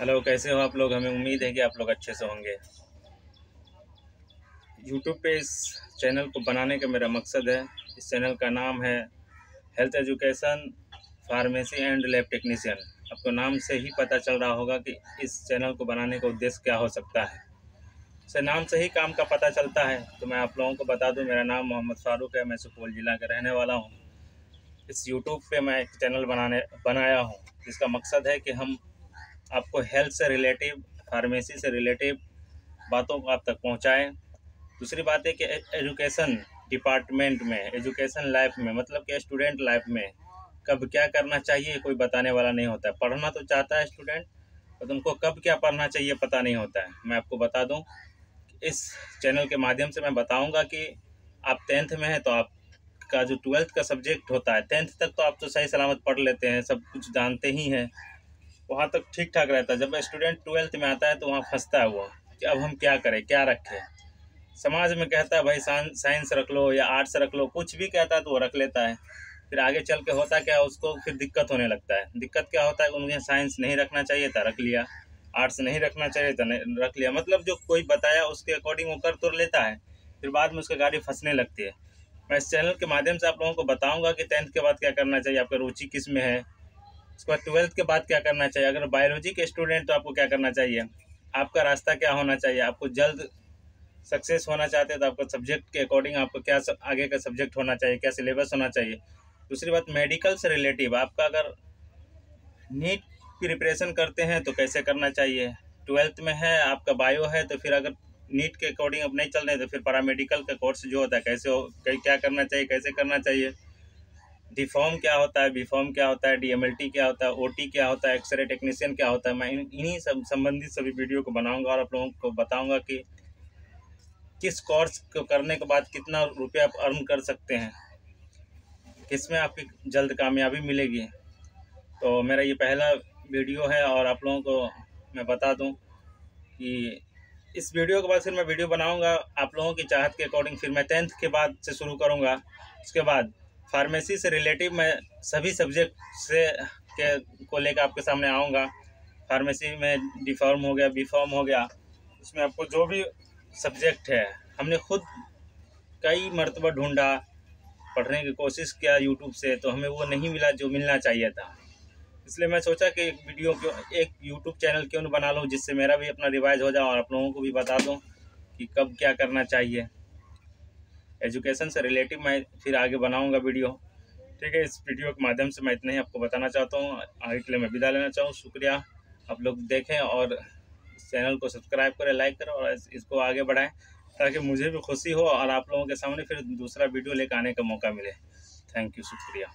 Hello, कैसे हो आप लोग? हमें उम्मीद है कि आप लोग अच्छे से होंगे। यूट्यूब पे इस चैनल को बनाने का मेरा मकसद है। इस चैनल का नाम है health education pharmacy and lab technician आपको नाम से ही पता चल रहा होगा कि इस चैनल को बनाने का उद्देश्य क्या हो सकता है। से नाम से ही काम का पता चलता है। तो मैं आप लोगों को बता दूँ, मेरा नाम मोहम्मद फारूक है। मैं सुपौल ज़िला का रहने वाला हूँ। इस यूट्यूब पे मैं एक चैनल बनाने, बनाया हूँ। जिसका मकसद है कि हम आपको हेल्थ से रिलेटिव फार्मेसी से रिलेटिव बातों को आप तक पहुंचाएँ। दूसरी बात है कि एजुकेशन डिपार्टमेंट में एजुकेशन लाइफ में मतलब कि स्टूडेंट लाइफ में कब क्या करना चाहिए, कोई बताने वाला नहीं होता है। पढ़ना तो चाहता है स्टूडेंट तो उनको कब क्या पढ़ना चाहिए पता नहीं होता है। मैं आपको बता दूँ, इस चैनल के माध्यम से मैं बताऊँगा कि आप टेंथ में हैं तो आपका जो ट्वेल्थ का सब्जेक्ट होता है टेंथ तक तो आप तो सही सलामत पढ़ लेते हैं, सब कुछ जानते ही हैं। वहाँ तक ठीक ठाक रहता है। जब स्टूडेंट ट्वेल्थ में आता है तो वहाँ फंसता है वो कि अब हम क्या करें, क्या रखें? समाज में कहता है, भाई साइंस रख लो या आर्ट्स रख लो। कुछ भी कहता है तो वो रख लेता है। फिर आगे चल के होता क्या, उसको फिर दिक्कत होने लगता है। दिक्कत क्या होता है? उन्हें साइंस नहीं रखना चाहिए था, रख लिया। आर्ट्स नहीं रखना चाहिए था, नहीं, रख लिया। मतलब जो कोई बताया, उसके अकॉर्डिंग वो कर तो लेता है। फिर बाद में उसकी गाड़ी फंसने लगती है। मैं इस चैनल के माध्यम से आप लोगों को बताऊँगा कि टेंथ के बाद क्या करना चाहिए, आपका रुचि किसमें है? उसके बाद ट्वेल्थ के बाद क्या करना चाहिए? अगर बायोलॉजी के स्टूडेंट तो आपको क्या करना चाहिए? आपका रास्ता क्या होना चाहिए? आपको जल्द सक्सेस होना चाहते हैं तो आपका सब्जेक्ट के अकॉर्डिंग आपको क्या सब, आगे का सब्जेक्ट होना चाहिए क्या सिलेबस होना चाहिए? दूसरी बात मेडिकल से रिलेटिव आपका अगर नीट प्रिपरेशन करते हैं तो कैसे करना चाहिए? ट्वेल्थ में है आपका बायो है तो फिर अगर नीट के अकॉर्डिंग अब नहीं चल रहे तो फिर पैरामेडिकल का कोर्स जो होता है कैसे हो क्या करना चाहिए कैसे करना चाहिए? डी फॉर्म क्या होता है, बी फॉर्म क्या होता है डीएमएलटी क्या होता है ओटी क्या होता है, एक्सरे टेक्नीशियन क्या होता है, मैं इन्हीं सब संबंधित सभी वीडियो को बनाऊँगा और आप लोगों को बताऊँगा कि किस कोर्स को करने के बाद कितना रुपया आप अर्न कर सकते हैं। किसमें आपकी जल्द कामयाबी मिलेगी। तो मेरा ये पहला वीडियो है और आप लोगों को मैं बता दूँ कि इस वीडियो के बाद फिर मैं वीडियो बनाऊँगा। आप लोगों की चाहत के अकॉर्डिंग फिर मैं टेंथ के बाद से शुरू करूँगा। उसके बाद फार्मेसी से रिलेटिव मैं सभी सब्जेक्ट से के, को लेकर आपके सामने आऊँगा। फार्मेसी में डी फॉर्म हो गया बी फॉर्म हो गया। उसमें आपको जो भी सब्जेक्ट है, हमने खुद कई मरतबा ढूंढा, पढ़ने की कोशिश किया यूट्यूब से तो हमें वो नहीं मिला जो मिलना चाहिए था। इसलिए मैं सोचा कि एक वीडियो क्यों एक यूट्यूब चैनल क्यों बना लूँ, जिससे मेरा भी अपना रिवाइज हो जाए और आप लोगों को भी बता दूँ कि कब क्या करना चाहिए। एजुकेशन से रिलेटिव मैं फिर आगे बनाऊँगा वीडियो। ठीक है, इस वीडियो के माध्यम से मैं इतना ही आपको बताना चाहता हूँ। आगे के लिए मैं विदा लेना चाहूँ। शुक्रिया। आप लोग देखें और चैनल को सब्सक्राइब करें, लाइक करें और इसको आगे बढ़ाएँ ताकि मुझे भी खुशी हो और आप लोगों के सामने फिर दूसरा वीडियो लेकर आने का मौका मिले। थैंक यू, शुक्रिया।